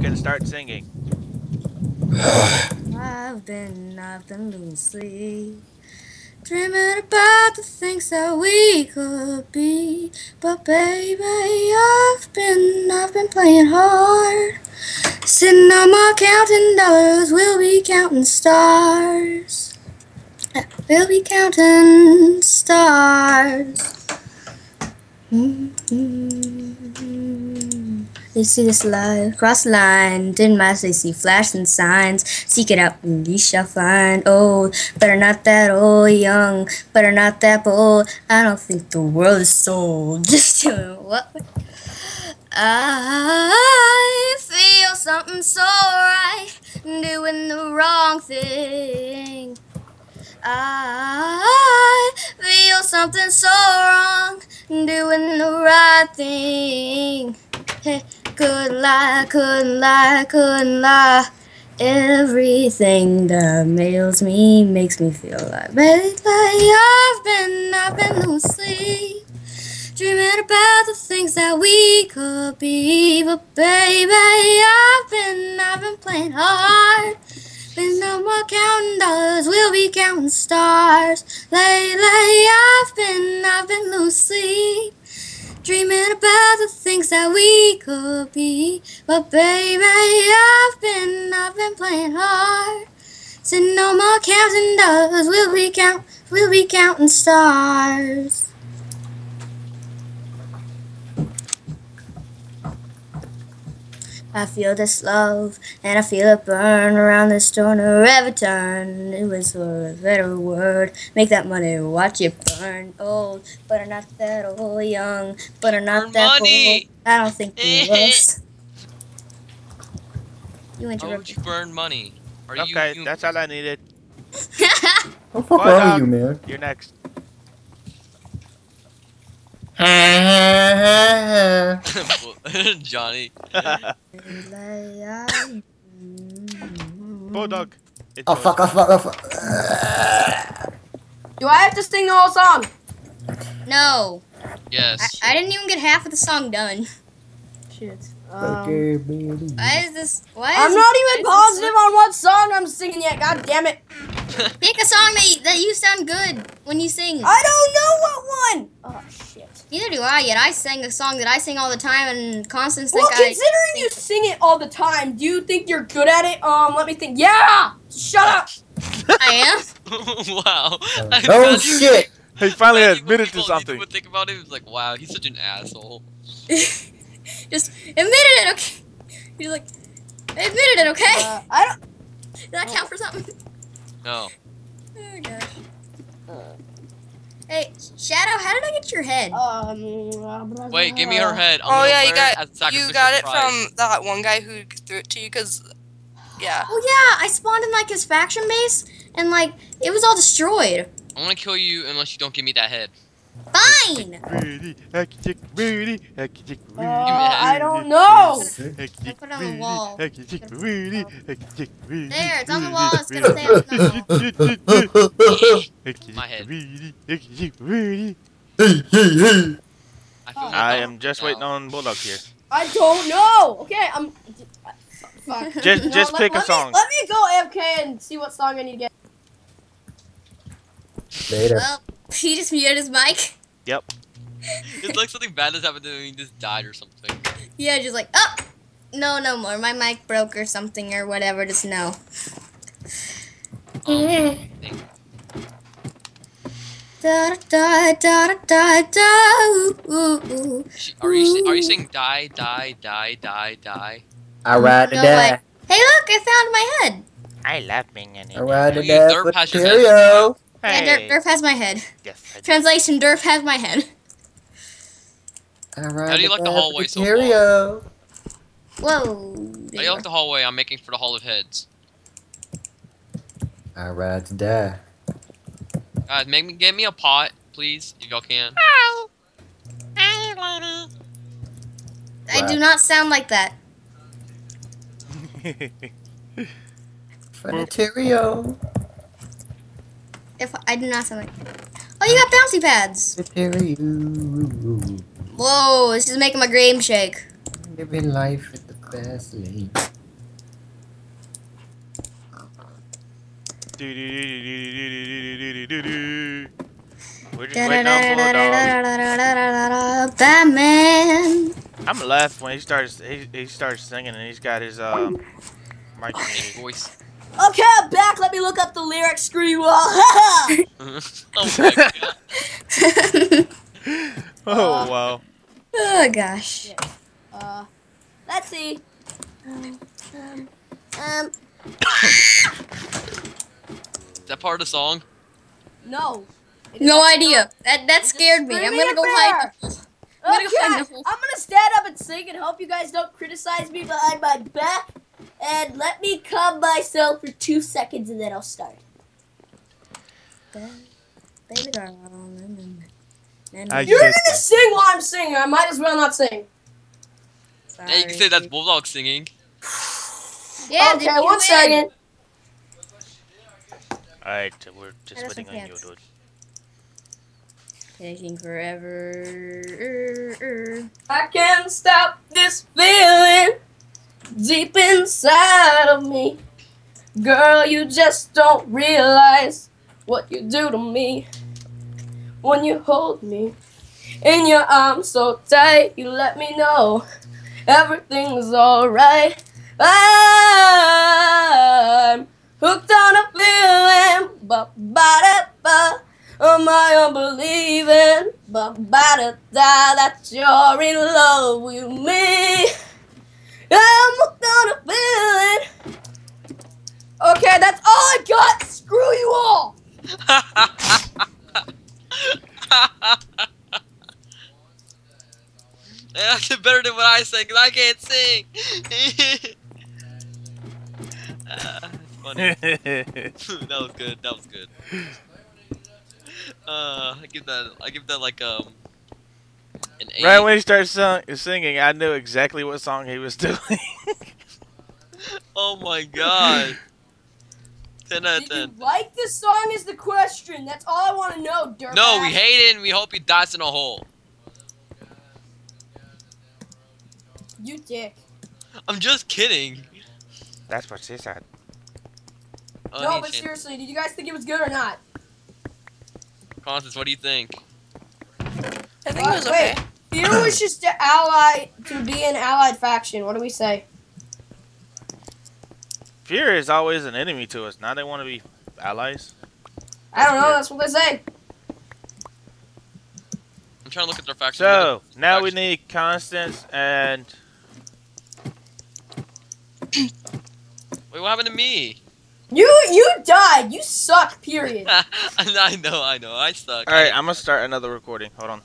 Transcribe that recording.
can start singing. I've been, I've been loosely dreaming about the things that we could be. But baby, I've been, I've been playing hard. Sitting on my counting dollars, we'll be counting stars. We'll be counting stars. Mm-hmm. They see this line, cross line, didn't matter, they see flashing signs. Seek it out and ye shall find old, but are not that old, young, are not that bold. I don't think the world is sold. Just doing what? I feel something so right, doing the wrong thing. I feel something so wrong, doing the right thing. Hey, couldn't lie, couldn't lie, couldn't lie. Everything that mails me makes me feel like, baby, I've been, I've been loosely dreaming about the things that we could be. But baby, I've been, I've been playing hard. Been no more counting dollars, we'll be counting stars. Lately, I've been, I've been loosely dreaming about the things that we could be. But baby, I've been, I've been playing hard. Said no more counting dollars, we'll be count, we'll be counting stars. I feel this love, and I feel it burn around this corner every turn. It was for a better word. Make that money, watch it burn. Old, but I'm not that old. Young, but I'm not Burn that money. old. I don't think we was. You How would interrupted. you burn money? Are you, Okay, you that's all I needed. What the fuck Bye, wrong dog. Um, you, man? You're next. Uh, Johnny. Bulldog. It's oh fuck! Oh fuck! Oh fuck! Do I have to sing the whole song? No, Yes. I, I didn't even get half of the song done. Shit. Okay, um, baby. Why is this? Why is I'm not why even this- positive on what song I'm singing yet. God damn it! Pick a song that you, that you sound good when you sing. I don't know what one. Oh shit. Neither do I yet. I sang a song that I sing all the time, and Constance Well, think I. considering you sing it all the time, do you think you're good at it? Um, let me think. Yeah. Shut up. I am. wow. I Oh imagine- shit! He finally admitted to people- something. Would think about it. It's like, wow, he's such an asshole. Just admitted it, okay? You're like, I admitted it, okay? Uh, I don't. Did that count for something? No. Oh gosh. Hey, Shadow, how did I get your head? Um. Wait, give me her head. I'm Oh yeah, you got you got it prize. from that one guy who threw it to you because, yeah. Oh yeah, I spawned in like his faction base, and like it was all destroyed. I'm gonna kill you unless you don't give me that head. Fine. Really, hectic, really, hectic, really, I don't know. hectic, put it on the really, wall. hectic, really, There, it's on the wall. It's gonna stay on the wall. hectic, My head. really, hectic, really. I, feel I am just now. waiting on Bulldog here. I don't know. Okay, I'm. Fuck. Just, No, just let- pick a let me- song. let me go AFK and see what song I need to get. Later. Well, he just muted his mic. Yep. It's like something bad has happened to me. He just died or something. Yeah, just like, oh, no, no more. My mic broke or something or whatever. Just no. Um, thing. Da da da da da da. Ooh, ooh, ooh. Are you sa- are you saying die die die die die? I ride the No die. Hey, look! I found my head. I love being an I ride the You die derp for has your head. Terrio. Yeah, Durf, Durf has my head. Yes, I do. Translation: Durf has my head. All right. ride How do you like the hallway so far? Terrio. Whoa. I like the hallway. I'm making for the Hall of Heads. I ride to die. Guys, make me get me a pot, please, if y'all can. Hi. Hi, lady. I do not sound like that. For the Terrio. If I did not something. Oh, you got bouncy pads. Prepare you. Whoa, this is making my game shake. Living life with the best lady. We're just waiting on dog. Batman. I'm left when he starts. He, he starts singing and he's got his um. Mic voice. Okay, I'm back. Let me look up the lyrics. Screw you all. oh my god. Oh wow. Oh gosh. uh, let's see. Um, um, um, Is that part of the song? no. It is No not. idea. That that scared me. I'm gonna go hide. I'm gonna Okay, go I'm gonna stand up and sing and hope you guys don't criticize me behind my back. And let me calm myself for two seconds and then I'll start. I You're gonna sing while I'm singing. I might as well not sing. Yeah, you can say that's Bulldog singing. Yeah, okay, did you one win? second. Alright, we're just waiting on you, dude. Taking forever. I can't stop this feeling deep inside of me. Girl, you just don't realize what you do to me when you hold me in your arms so tight. You let me know everything's alright. I'm hooked on a feeling, ba ba da ba. Am I unbelieving? Ba ba da da that you're in love with me. I'm hooked on a feeling. Okay, that's all I got. Screw you all. That's better than what I sang, because I can't sing. Ah, funny. that was good. That was good. Uh, I give that. I give that like um. An eight. right when he starts sung, singing, I knew exactly what song he was doing. Oh my god. Ten out of Did you like this song? Is the question. That's all I want to know, Dirk. No, we hate it and we hope he dies in a hole. you, dick. I'm just kidding. That's what she said. Oh, no, but seriously, did you guys think it was good or not? Constance, what do you think? I think it was okay. wait. Fear was just to ally to be an allied faction. What do we say? Fear is always an enemy to us. Now they want to be allies. I don't know. That's what they say. I'm trying to look at their faction. So now we need Constance and Wait, what happened to me? You you died. You suck. Period. I know, I know, I suck. all right. I'm gonna start another recording. Hold on.